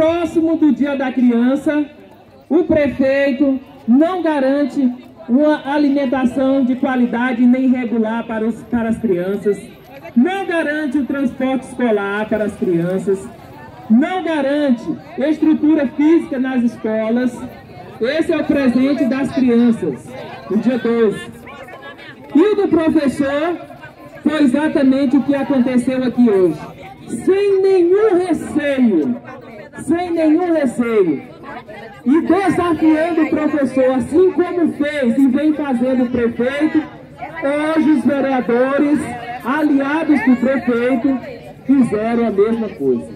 próximo do Dia da Criança, o prefeito não garante uma alimentação de qualidade nem regular para, os, para as crianças, não garante o transporte escolar para as crianças, não garante estrutura física nas escolas. Esse é o presente das crianças, no dia 12. E o do professor foi exatamente o que aconteceu aqui hoje. Sem nenhum receio, sem nenhum receio. E desafiando o professor, assim como fez e vem fazendo o prefeito, hoje os vereadores, aliados do prefeito, fizeram a mesma coisa.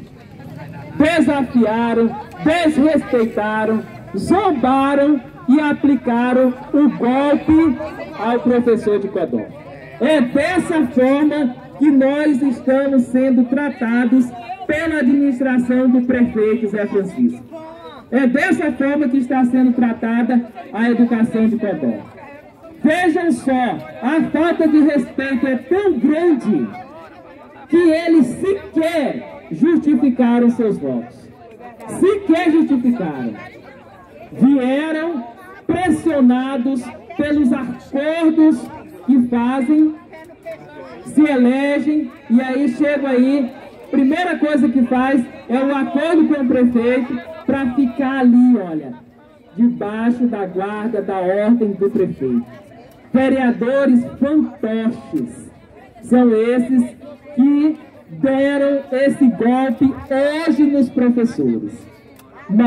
Desafiaram, desrespeitaram, zombaram e aplicaram o golpe ao professor de Codó. É dessa forma que nós estamos sendo tratados pela administração do prefeito Zé Francisco. É dessa forma que está sendo tratada a educação de Codó. Vejam só, a falta de respeito é tão grande que eles sequer justificaram seus votos. Sequer justificaram. Vieram pressionados pelos acordos que fazem, se elegem e aí chegam aí. Primeira coisa que faz é o acordo com o prefeito para ficar ali, olha, debaixo da guarda da ordem do prefeito. Vereadores fantoches são esses que deram esse golpe hoje nos professores. Mas